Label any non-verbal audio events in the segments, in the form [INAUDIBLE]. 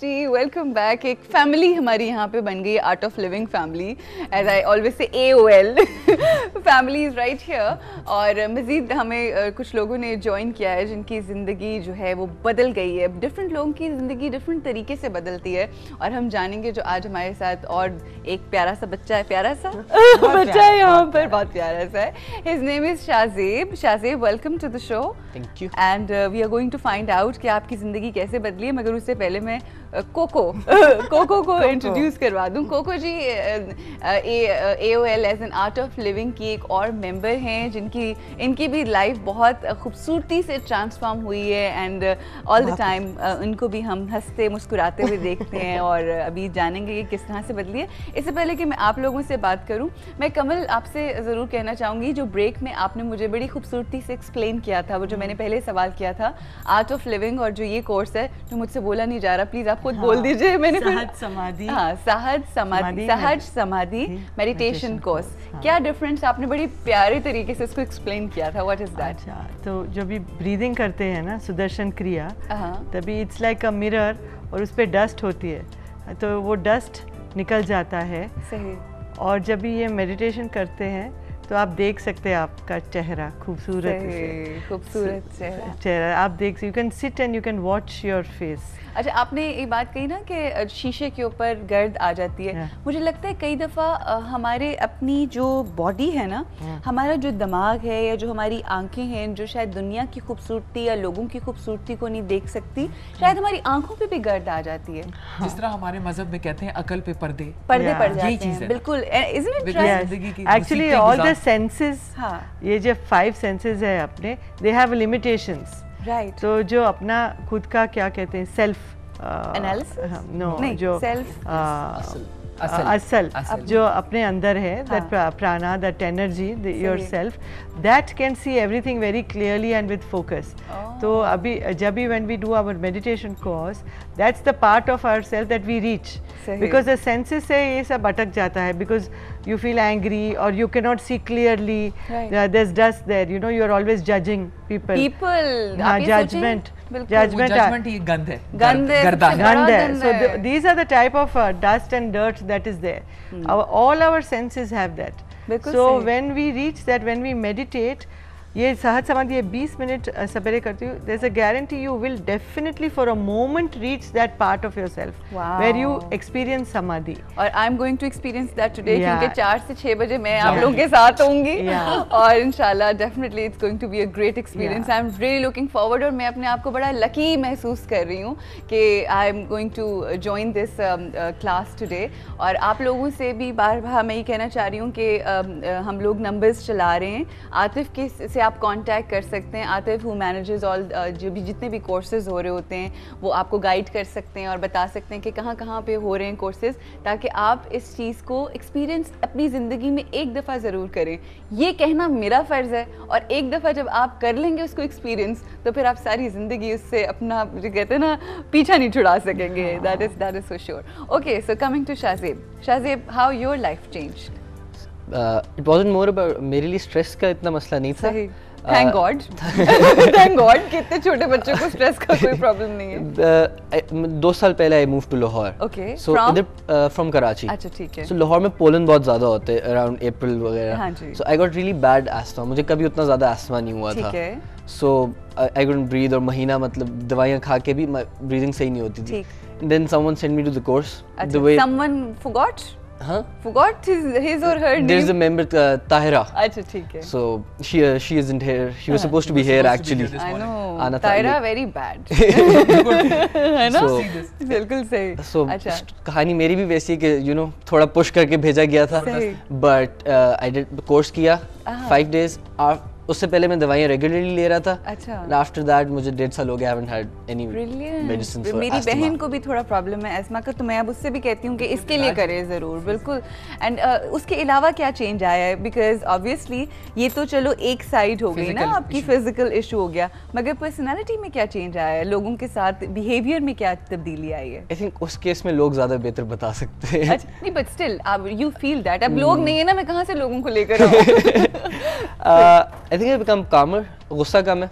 जी welcome back एक family हमारी यहाँ पे बन गई art of living family as I always say A O L family is right here और मज़ीद हमें कुछ लोगों ने ज्वाइन किया है जिनकी ज़िंदगी जो है वो बदल गई है. डिफरेंट लोगों की ज़िंदगी डिफरेंट तरीके से बदलती है. और हम जानेंगे जो आज हमारे साथ और एक प्यारा सा बच्चा है. प्यारा सा? [LAUGHS] बच्चा है यहाँ पर. बहुत प्यारा सा है. His name is Shahzeb Shahzeb welcome to the show thank you and we are going to find out कि आपकी ज़िंदगी कैसे बदली है. मगर उससे पहले मैं कोको कोको [LAUGHS] को इंट्रोड्यूस करवा दूँ। Coco ji A O L as in art of living की एक और मेंबर हैं जिनकी इनकी भी लाइफ बहुत खूबसूरती से ट्रांसफॉर्म हुई है एंड ऑल द टाइम उनको भी हम हँसते मुस्कुराते हुए देखते हैं और अभी जानेंगे कि किस तरह से बदली है। इससे पहले कि मैं आप लोगों से बात करूँ मैं कमल आपसे ज़रूर कहना चाहूँगी जो ब्रेक में आपने मुझे बड़ी खूबसूरती से एक्सप्लेन किया था वो जो मैंने पहले सवाल किया था आर्ट ऑफ़ लिविंग और जो ये कोर्स है जो मुझसे बोला नहीं जा रहा प्लीज़ आप खुद हाँ, बोल दीजिए मैंने सहज समाधि। हाँ सहज समाधि सहज समाधि मेडिटेशन कोर्स हाँ। क्या डिफरेंस आपने बड़ी प्यारे तरीके से इसको एक्सप्लेन किया था व्हाट इज़ दैट अच्छा तो जब भी ब्रीदिंग करते हैं ना सुदर्शन क्रिया हाँ। तभी इट्स लाइक अ मिरर और उस पर डस्ट होती है। तो वो डस्ट निकल जाता है। सही। और जब भी ये मेडिटेशन करते हैं तो आप देख सकते हैं आपका चेहरा खूबसूरत खूबसूरत चेहरा। चेहरा आप देख you can sit and you can watch your face अच्छा आपने ये बात कही ना कि शीशे के ऊपर गर्द आ जाती है। हाँ। मुझे लगता है कई दफ़ा हमारे अपनी जो बॉडी है ना हाँ। हमारा जो दिमाग है या जो हमारी आँखें हैं जो शायद दुनिया की खूबसूरती या लोगों की खूबसूरती को नहीं देख सकती शायद हमारी आँखों पे भी गर्द आ जाती है। जिस तरह हमारे मज़हब में कहते हैं अकल पे पर्दे। पर्दे Yeah, पड़ जाते हैं बिल्कुल। एक्चुअली ऑल सेंसेस हाँ। ये जो फाइव सेंसेस है अपने दे हैव लिमिटेशंस राइट तो जो अपना खुद का क्या कहते हैं सेल्फ एनालिसिस नो जो self- आ, असल। असल। असल। जो अपने अंदर है। That prana that energy your self that can see everything very clearly and with focus तो. अभी जब भी when we do our meditation course that's the part of our self that we reach because the senses से ये सब अटक जाता है बिकॉज़ यू फील एंग्री और you can not see clearly is dust there you know you are always judging people people हाँ, judgment. Judgment. Judgement ये गंध है गंध है, गर्दा सबसे है बड़ा gand there. gand So hai. the, these are the type of uh, dust and dirt that is there. Our, all our senses have that. बिल्कुल So सही। when we reach that, when we meditate, ये सहज समाधि ये 20 minute uh, सवेरे करती हूँ। There's a guarantee you will definitely for a moment reach that part of yourself where you Wow. experience samadhi. और I am going to experience that today क्योंकि चार से छह बजे मैं आप लोगों के साथ होंगी. और इंशाल्लाह definitely it's going to be a great experience I am really looking forward और मैं अपने आप को बड़ा लकी महसूस कर रही हूँ कि I am going to join this class today और आप लोगों से भी बार बार मैं ये कहना चाह रही हूँ कि um, uh, हम लोग नंबर्स चला रहे हैं। आतिफ के से आप कांटेक्ट कर सकते हैं। आतिफ हु मैनेजेस ऑल जो भी जितने भी कोर्सेज हो रहे होते हैं, वो आपको गाइड कर सकते हैं और बता सकते हैं कि कहाँ कहाँ पे हो रहे हैं कोर्सेज ताकि आप इस चीज़ को एक्सपीरियंस अपनी ज़िंदगी में एक दफ़ा ज़रूर करें। ये कहना मेरा फ़र्ज़ है और एक दफ़ा जब आप कर लेंगे उसको एक्सपीरियंस तो फिर आप सारी ज़िंदगी उससे अपना, जो कहते हैं ना, पीछा नहीं छुड़ा सकेंगे। That is that is so sure okay so coming to Shahzeb Shahzeb how your life change it wasn't more about मेरे लिए स्ट्रेस का इतना मसला नहीं था। थैंक गॉड थैंक गॉड कि इतने छोटे बच्चों को स्ट्रेस का कोई प्रॉब्लम नहीं है। [LAUGHS] है दो साल पहले I move to Lahore Okay, so इधर फ्रॉम कराची अच्छा ठीक है। सो लाहौर में पोलन बहुत ज़्यादा होते हैं अराउंड अप्रैल वगैरह। So I got really bad asthma मुझे कभी उतना ज़्यादा एस्थमा नहीं हुआ था। सो आई कुडंट ब्रीथ और महीना मतलब दवाइयाँ खा के भी ब्रीदिंग सही नहीं होती थी। Then someone send me to the course the way someone forgot? हाँ forgot his his or her there is a name member Tahira अच्छा ठीक है So she uh, she isn't here. She was supposed to be here to be here I know तायरा ये- very bad है ना So- See this. बिल्कुल सही So अच्छा कहानी मेरी भी वैसी है कि you know थोड़ा पुश करके भेजा गया था. But uh, I did course किया आहा। five days. उससे पहले मैं दवाइयाँ रेगुलरली ले रहा था। अच्छा। आफ्टर दैट मुझे डेढ़ साल हो गया haven't had any medicine for मेरी बहन को भी थोड़ा प्रॉब्लम है एस्मा का तो मैं अब उससे भी कहती हूँ कि इसके लिए करें ज़रूर बिल्कुल। एंड उसके अलावा क्या चेंज आया है? बिकॉज़ ऑब्वियसली ये तो चलो एक साइड हो गई ना आपकी फ़िज़िकल इशू हो गया। मगर पर्सनालिटी में क्या चेंज आया है? लोगों के साथ बिहेवियर में क्या तब्दीली आई है? आई थिंक उस केस में लोग ज़्यादा बेहतर बता सकते हैं। अच्छा नहीं but still you feel that अब लोग नहीं है ना मैं कहाँ से लोगों को लेकर आऊँ? [LAUGHS] आई थिंक बिकम कामर गुस्सा कम है।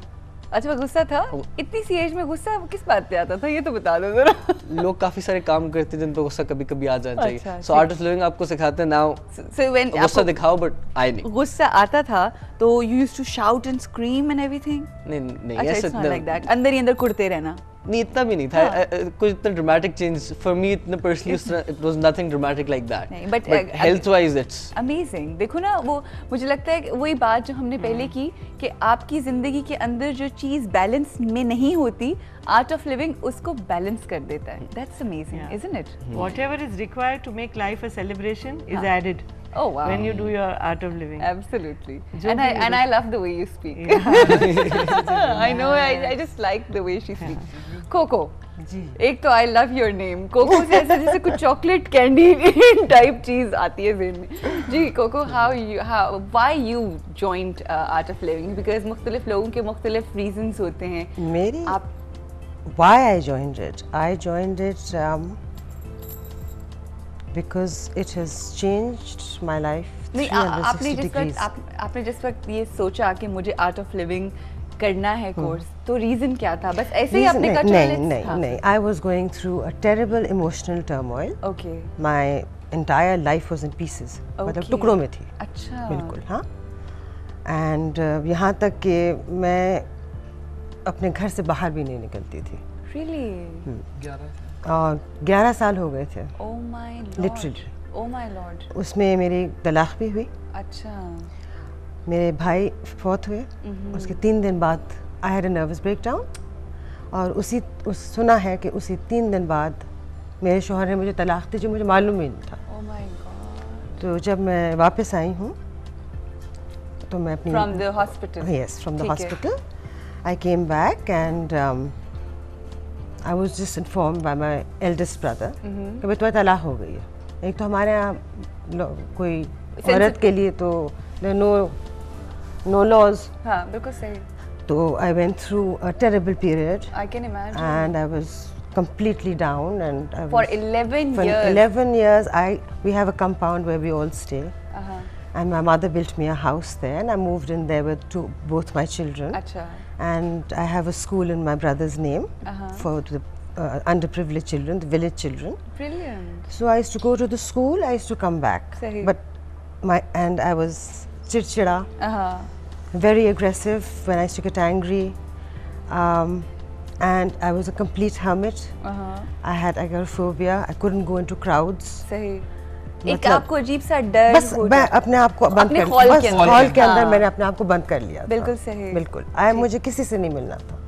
अच्छा वो गुस्सा था? इतनी सी एज में गुस्सा किस बात पे आता था? ये तो बता दो जरा। [LAUGHS] लोग काफ़ी सारे काम करते हैं जिन पर गुस्सा कभी कभी आ जाना है। चाहिए सो आर्ट ऑफ़ लिविंग आपको सिखाते हैं नाउ सो व्हेन गुस्सा दिखाओ बट आई नहीं। गुस्सा आता था तो you used to shout and scream and everything नहीं नहीं ऐसा लाइक दैट अंदर ही अंदर कुड़ते रहना। नहीं इतना भी नहीं था। हाँ। अ- अ- कुछ इतना ड्रामेटिक चेंज फॉर मी इतना personally it was nothing dramatic like that but uh, health wise it's amazing देखो ना वो मुझे लगता है वही बात जो हमने पहले की कि आपकी ज़िंदगी के अंदर जो चीज़ बैलेंस में नहीं होती आर्ट ऑफ़ लिविंग उसको बैलेंस कर देता है। That's amazing isn't it Whatever is required to make life a celebration is हाँ. added Oh wow. when you do your art of living. Absolutely. जो And I भी and I love the way you speak. [LAUGHS] [LAUGHS] I know I, I just like the way she speaks. Coco. जी एक तो I love your name Coco से ऐसे जैसे कुछ chocolate candy [LAUGHS] type चीज आती है जेहन में जी Coco how you how why you joined Art of Living because मुख्तलिफ लोगों के मुख्तलिफ रीजंस होते हैं मेरी आप why I joined it. I joined it um, because it has changed my life. नहीं आ- आपने जिस वक्त आप, आपने जिस वक्त ये सोचा कि मुझे आर्ट ऑफ़ लिविंग करना है कोर्स तो रीजन क्या था बस ऐसे ही आपने नहीं, कहा नहीं, नहीं. नहीं. I was going through a terrible emotional turmoil. Okay My entire life was in pieces. मतलब टुकड़ों में थी अच्छा बिल्कुल हाँ एंड uh, यहाँ तक कि मैं अपने घर से बाहर भी नहीं निकलती थी रियली ग्यारह और 11 साल हो गए थे। माय लॉर्ड उसमें मेरी तलाक भी हुई। अच्छा। मेरे भाई फौत हुए। उसके तीन दिन बाद I had nervous breakdown और उसी उस सुना है कि उसी तीन दिन बाद मेरे शोहर ने मुझे तलाक दी जो मुझे मालूम ही नहीं था। गॉड तो जब मैं वापस आई हूँ तो मैं अपनी from the hospital yes from the ठीक है। hospital. I came back and um, i was just informed by my eldest brother Mm-hmm. कि भाई तुम्हारी तलाक हो गई है एक तो हमारे यहाँ लो- कोई Sensitive- औरत के लिए तो नो नो लॉज हाँ बिल्कुल सही तो I went through a terrible period I can imagine and I was completely down and I For was 11 for years. 11 years I we have a compound where we all stay uh-huh. and my mother built me a house there and I moved in there with two, both my children अच्छा and I have a school in my brother's name uh -huh. for the uh, underprivileged children, the village children. Brilliant. So I used to go to the school, I used to come back. Sahi. But my and I was chirchira, uh -huh. very aggressive when I used to get angry. Um, and I was a complete hermit. Uh -huh. I had agoraphobia. I couldn't go into crowds. Sahi. सही एक मतलब- आपको अजीब सा डर बस मैं अपने आप को बंद कर हॉल के अंदर। हॉल के अंदर हाँ। मैंने अपने आप को बंद कर लिया बिल्कुल सही। बिल्कुल। आई मुझे किसी से नहीं मिलना था।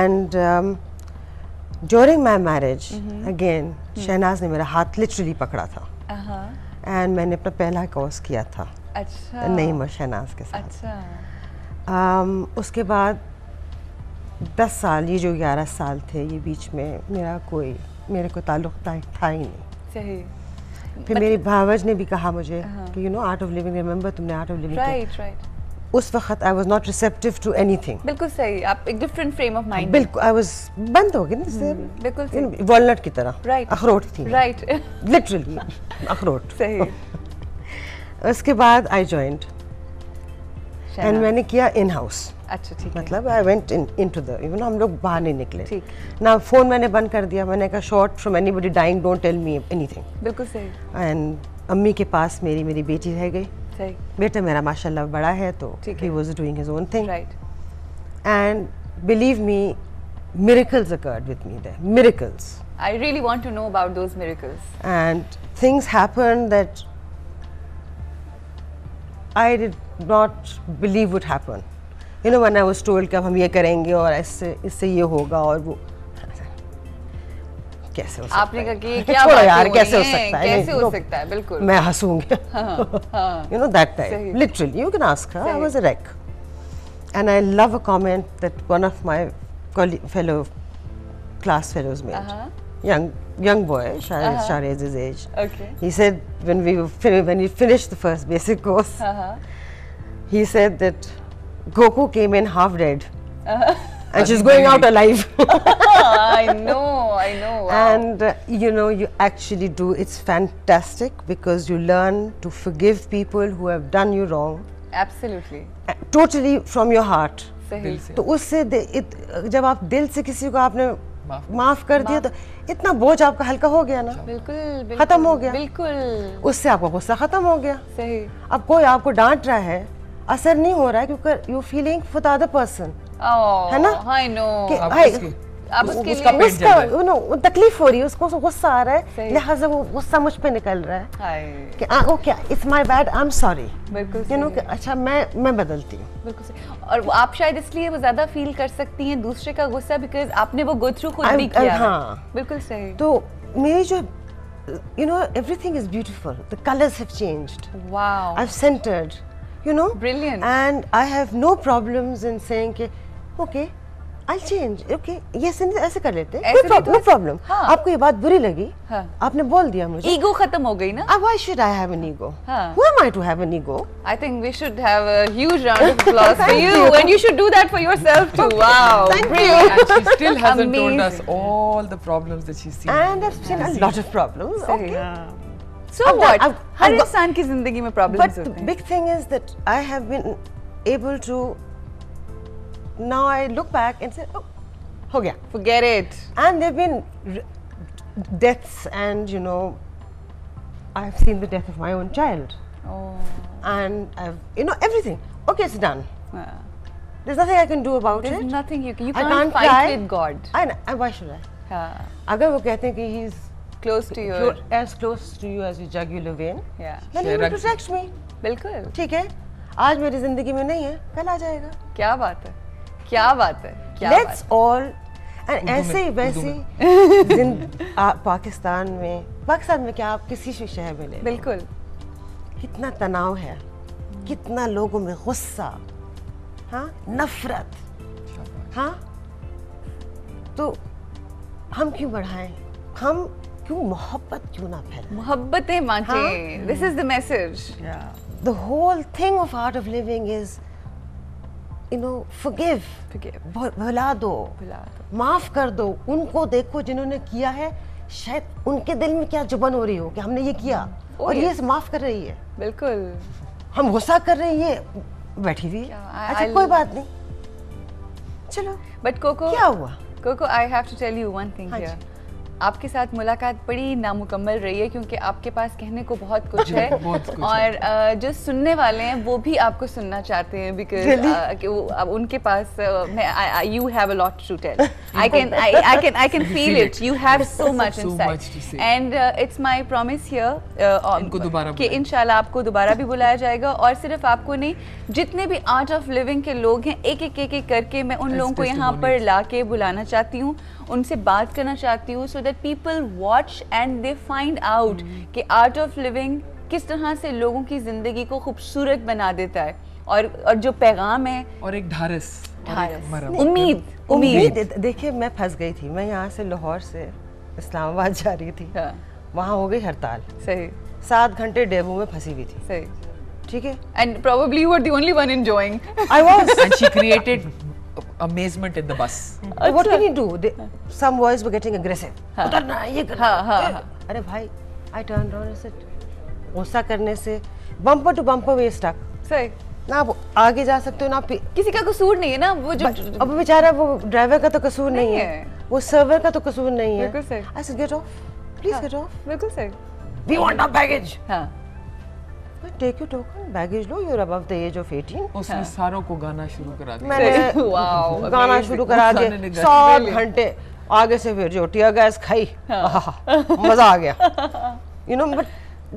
And during my marriage again Shahnaz ने मेरा हाथ लिटरली पकड़ा था। एंड मैंने अपना पहला कोर्स किया था। अच्छा। नहीं मैं शहनाज के साथ। अच्छा। Um, उसके बाद दस साल ये जो ग्यारह साल थे ये बीच में मेरा कोई मेरे को ताल्लुक था, था ही नहीं। सही। फिर मेरी भावज ने भी कहा मुझे कि you know art of living remember तुमने art of living right right उस वक्त I was not receptive to anything बिल्कुल सही। आप एक डिफरेंट फ्रेम ऑफ़ माइंड बिल्कुल आई वाज बंद हो गई ना सर। बिल्कुल सही। वॉलनट की तरह। राइट अखरोट थी। राइट लिटरली अखरोट। [LAUGHS] सही। उसके बाद आई जॉइंट एंड मैंने किया इन हाउस अच्छा ठीक मतलब I went in into the you know हम लोग बाहर नहीं निकले। ठीक। ना फ़ोन मैंने बंद कर दिया। मैंने कहा short from anybody dying don't tell me anything बिल्कुल सही। एंड अम्मी के पास मेरी मेरी बेटी रह गई। सही। बेटा मेरा माशाल्लाह बड़ा है तो ही। Was doing his own thing right and believe me miracles occurred with me there. Miracles I really want to know about those miracles and things happened that I did not believe would happen. You know, when I was told कि अब हम ये करेंगे और इससे इससे ये होगा और वो कैसे हो सकता आपने कहा है? कि ये क्या छोड़ो बातें यार हो कैसे हो रही हैं? सकता है कैसे नहीं, हो नो, सकता है बिल्कुल मैं हंसूँगी हाँ you know that time सही। literally you can ask her I सही। was a wreck and I love a comment that one of my colleague, fellow class fellows made Uh-huh. young young boy Shah Uh-huh. Shah is his age okay he said when we were fin- when we finished the first basic course हाँ हाँ he said that Goku came in half dead Uh-huh. and she's going out alive I know I know wow. and uh, you know you actually do it's fantastic because you learn to forgive people who have done you wrong absolutely uh, totally from your heart तो उससे जब आप दिल से किसी को आपने माफ़ माफ़ कर दिया तो इतना बोझ आपका हल्का हो गया ना बिल्कुल बिल्कुल खत्म हो गया। बिल्कुल उससे आपका गुस्सा खत्म हो गया सही अब कोई आपको डांट रहा है असर नहीं हो रहा है क्योंकि you feeling for the other person है ना? आई नो कि आप उसके- लिए- उसका है। तकलीफ़ हो रही है उसको गुस्सा आ रहा है लिहाजा वो गुस्सा मुझ पे निकल रहा है। कि आ, ओ क्या it's my bad I am sorry बिल्कुल यू नो कि अच्छा मैं मैं बदलती हूँ. बिल्कुल सही। और आप शायद इसलिए वो ज़्यादा फील कर सकती हैं दूसरे का गुस्सा बिकॉज़ आपने वो गो थ्रू खुद भी किया है। बिल्कुल सही। तो मेरी जो you know everything is beautiful. The colors have changed. Wow I've centered. you know Brilliant. and I have no problems in saying कि okay I'll change okay yes and ऐसे कर लेते हैं ऐसे no भी problem तो- no problem हाँ। आपको ये बात बुरी लगी हाँ। आपने बोल दिया मुझे ईगो खत्म हो गई ना Ah, why should I have an ego हाँ। who am I to have an ego I think we should have a huge round of applause for [LAUGHS] Thank you, you. and you should do that for yourself too. Wow, Thank you. brilliant. And she still hasn't told us Amazing. all the problems that she's seen. and I've seen a lot of problems सही। okay So I've done- what? I've- her I've got- इंसान की जिंदगी में but problems the होते हैं. big thing is that I have been able to now I look back and say oh हो गया Forget it. and there've been r- deaths and you know I've seen the death of my own child Oh. and I've you know everything okay it's done हाँ. there's nothing I can do about There's it nothing you can. You I can't, can't fight cry. with God. I, know, I why should I हाँ. अगर वो कहते हैं कि he's Close to your. clo- as close to you as your jugular vein Yeah. then he Share will rug- protect me बिल्कुल. ठीक है आज मेरी ज़िंदगी में नहीं है कल आ जाएगा क्या बात है? क्या बात है? क्या लेट्स ऑल ऐसे ही वैसे पाकिस्तान में पाकिस्तान में क्या आप किसी भी शहर में ले बिल्कुल. कितना तनाव है कितना लोगों में गुस्सा हाँ नफरत हाँ तो हम क्यों बढ़ाएँ हम क्यों मोहब्बत क्यों ना फैलाएँ Mohabbatein बांटें. Is the message. the whole thing of art of living is you know forgive Forgive. भुला दो भुला दो. माफ़ कर दो उनको देखो जिन्होंने किया है शायद उनके दिल में क्या जुबन हो रही हो कि हमने ये किया Oh, और ये yes. इसे माफ़ कर रही है बिल्कुल. हम गुस्सा कर रहे हैं बैठी हुई अच्छा कोई बात नहीं चलो बट कोको क्या हुआ Coco I have to tell you one thing here. आपके साथ मुलाकात बड़ी नामुकम्मल रही है क्योंकि आपके पास कहने को बहुत कुछ [LAUGHS] है। बहुत कुछ और अ, जो सुनने वाले हैं वो भी आपको सुनना चाहते हैं बिकॉज़ Really? उनके पास you have a lot to tell I can I can I can feel it you have so much inside and it's my promise here कि। इंशाल्लाह आपको दोबारा भी बुलाया जाएगा। और सिर्फ़ आपको नहीं जितने भी आर्ट ऑफ़ लिविंग के लोग हैं एक एक एक करके मैं उन लोगों को यहाँ पर. ला के बुलाना चाहती हूँ उनसे बात करना चाहती हूँ so that people watch and they find out कि आर्ट ऑफ़ लिविंग किस तरह से लोगों की ज़िंदगी को खूबसूरत बना देता है। और और जो पैगाम है और एक ढारस। उम्मीद उम्मीद। देखिए मैं फंस गई थी। मैं यहाँ से लाहौर से इस्लामाबाद जा रही थी। हाँ, वहाँ हो गई हड़ताल। सही। सात घंटे डेबू में फंसी हुई थी। सही। ठीक है? And probably you are the only one enjoying I was And she created amazement in the bus. what can you do? They, some boys were getting aggressive. हाँ। उतरना ये करना हाँ, हाँ, हाँ। अरे भाई I turn around and said गुस्सा करने से bumper to bumper way stuck सही। ना आप आगे जा सकते हो ना किसी का कसूर नहीं है ना वो जो अब बेचारा वो ड्राइवर का तो कसूर नहीं, नहीं है। है। वो सर्वर का तो कसूर नहीं है। बिल्कुल सही। I said get off please get off बिल्कुल सही। वी वांट आवर बैगेज हाँ। Take your token baggage low you are above the age of 18 उसने सारों को गाना शुरू करा दिया मैंने Wow, गाना. शुरू करा दिया सात Brilliant. घंटे आगे से फिर जो टीयर गैस खाई मज़ा आ गया you know but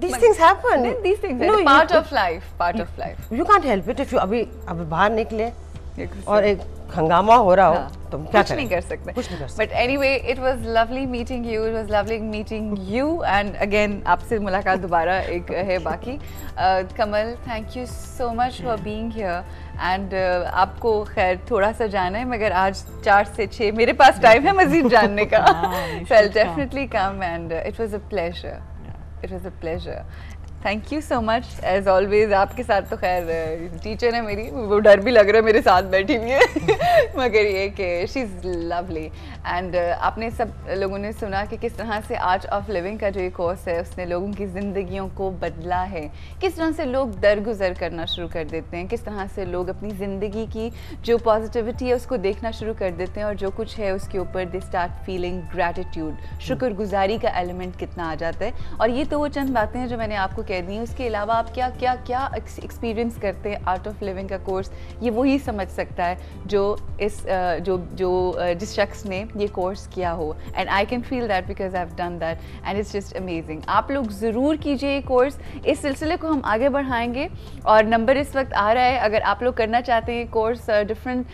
these things happen these things you- part of life part of life you can't help it if you अभी अभी बाहर निकले और एक हंगामा हो रहा हो हाँ, तो क्या कुछ नहीं कर सकते। कुछ नहीं कर सकते। But anyway it was lovely meeting you it was lovely meeting you and again आपसे मुलाकात दोबारा एक है बाकी। Uh, Kamal thank you so much for being here and आपको खैर थोड़ा सा जाना है मगर आज चार से छः मेरे पास टाइम है मजीद जानने का। हाँ, you so I'll should come. definitely come and uh, it was a thank you so much as always आपके साथ तो खैर टीचर है मेरी, वो डर भी लग रहा है मेरे साथ बैठी हुई है। [LAUGHS] मगर ये कि शी इज़ लवली एंड आपने सब लोगों ने सुना कि किस तरह से आर्ट ऑफ़ लिविंग का जो ये कोर्स है, उसने लोगों की ज़िंदगियों को बदला है। किस तरह से लोग दरगुजर करना शुरू कर देते हैं, किस तरह से लोग अपनी ज़िंदगी की जो पॉजिटिविटी है, उसको देखना शुरू कर देते हैं और जो कुछ है, उसके ऊपर दे स्टार्ट फीलिंग ग्रैटिट्यूड शुक्रगुजारी का एलिमेंट कितना आ जाता है। और ये तो वो चंद बातें हैं जो मैंने आपको कह दी उसके अलावा आप क्या क्या क्या एक्सपीरियंस करते हैं आर्ट ऑफ़ लिविंग का कोर्स ये वही समझ सकता है जो इस जो जो जिस शख्स ने ये कोर्स किया हो। And I can feel that because I have done that and it's just amazing आप लोग ज़रूर कीजिए ये कोर्स इस सिलसिले को हम आगे बढ़ाएँगे और नंबर इस वक्त आ रहा है। अगर आप लोग करना चाहते हैं course different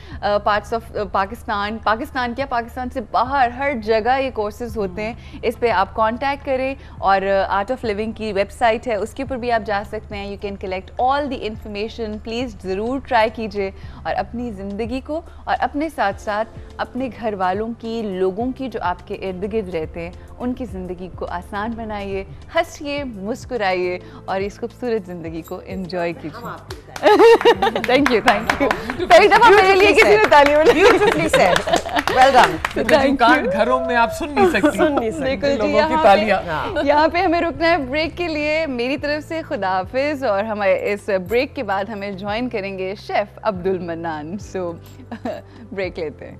parts of Pakistan Pakistan क्या, पाकिस्तान से बाहर हर जगह ये कोर्सेज होते हैं। इस पर आप कॉन्टैक्ट करें और आर्ट ऑफ़ लिविंग की वेबसाइट है उसके ऊपर भी आप जा सकते हैं। You can collect all the information please ज़रूर ट्राई कीजिए और अपनी ज़िंदगी को और अपने साथ साथ अपने घर वालों की, लोगों की जो आपके इर्द गिर्द रहते हैं, उनकी ज़िंदगी को आसान बनाइए, हंसिए, मुस्कुराइए और इस खूबसूरत ज़िंदगी को इन्जॉय कीजिए। थैंक यू थैंक यू पहली दफ़ा मेरे लिए किसी ने तालियों ने Beautifully said. Well done. जो कान घरों में आप सुन नहीं सकती। सुन नहीं सकती। बिल्कुल जी लोगों की यहाँ तालियाँ। पे यहाँ पे हमें रुकना है ब्रेक के लिए। मेरी तरफ़ से खुदा हाफिज और हमारे इस ब्रेक के बाद हमें ज्वाइन करेंगे chef Abdul Mannan so break लेते हैं।